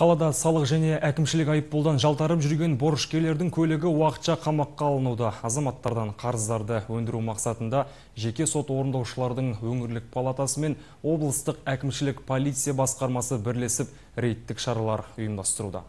Қалада салық және әкімшілік айыппұлдан жалтарып жүрген борышкерлердің көлігі уақытша қамаққа алынуда. Азаматтардан қарыздарды өндіру мақсатында жеке сот орындаушылардың өңірлік палатасы мен облыстық әкімшілік полиция басқармасы бірлесіп рейдтік шаралар ұйымдастыруда.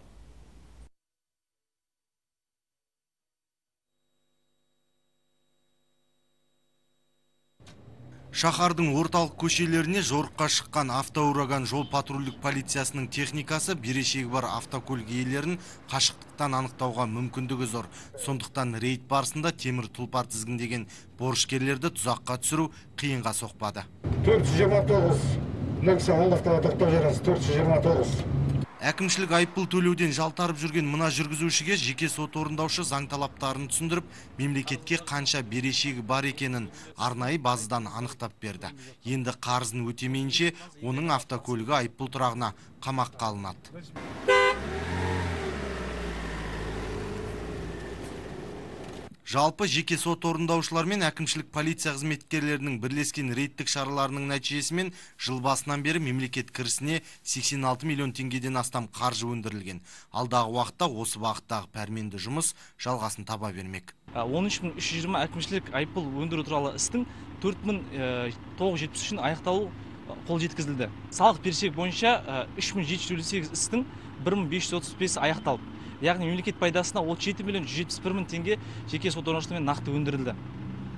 Шахардың орталық көшелеріне жорыққа шыққан автоураган жол патрульдік полициясының техникасы берешегі бар автокөлік иелерін қашықтықтан анықтауға мүмкіндігі зор. Сондықтан рейд барысында темір тұлпар тізгіндеген борышкерлерді тұзаққа түсіру қиынға соқпады. 429 Нөксағаловтағы тоқтау жеріңіз 429 әкімшілік айыппұл төлеуден жалтарып жүрген мына жүргізушіге жеке сот орындаушы заң талаптарын түсіндіріп мемлекетке қанша берешегі бар екенін арнайы базадан анықтап берді. Енді қарызын өтемейінше оның автокөлігі айыппұл тұрағына қамаққа алынады. Жалпы жеке сот орындаушылар мен әкімшілік полиция қызметкерлерінің бірлескен рейдтік шараларының нәтижесімен жыл басынан бері мемлекет кірісіне 86 миллион теңгеден астам қаржы өндірілген. Алдағы уақытта осы бағыттағы пәрменді жұмыс жалғасын таба бермек. 13320 әкімшілік айыппұл өндіру туралы істің 4973-ін аяқталу қол жеткізілді. Салық берешегі бойынша 3758 істің 1535 аяқталып яғни мемлекет пайдасына 37 миллион 171 мың теңге жеке сот орындаушылармен нақты өндірілді.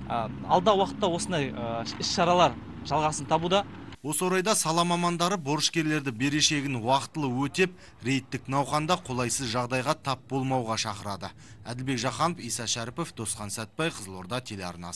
Алда уақытта осындай іс шаралар жалғасын табуда. Осы орайда сала мамандары борышкерлерді берешегін уақытылы өтеп рейдтік науқанда қолайсыз жағдайға тап болмауға шақырады. Әділбек жақанов иса шәріпов досхан сәтбай қызылорда телеарнасы.